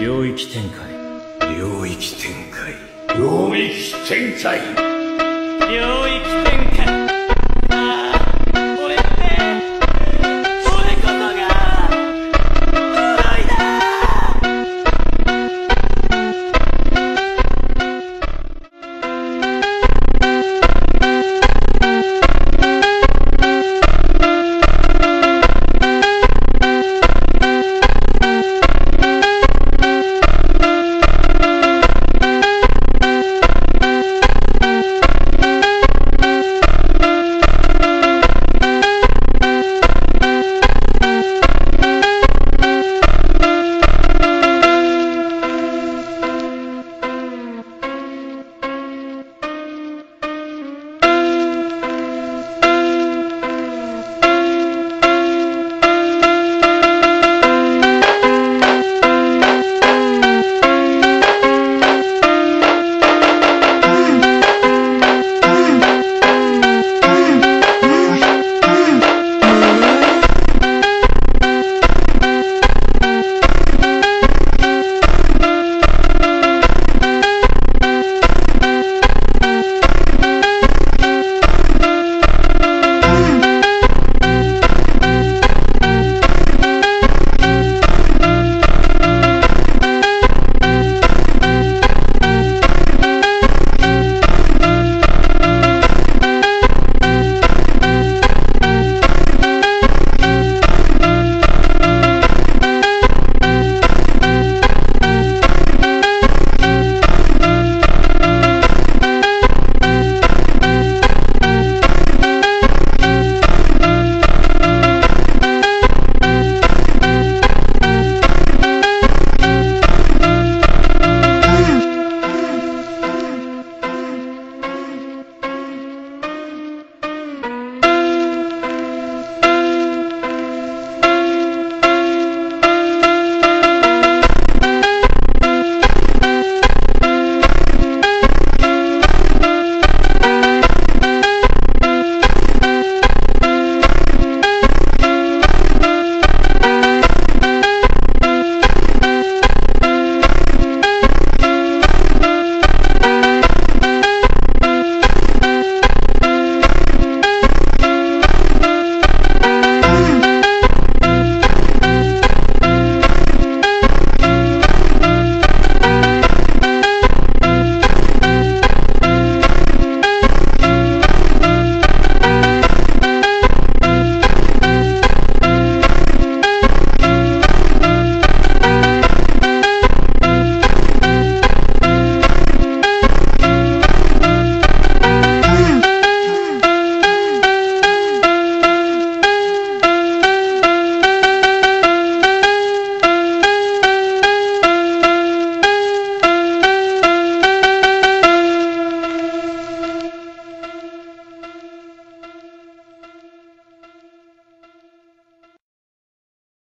領域展開。領域展開。領域展開。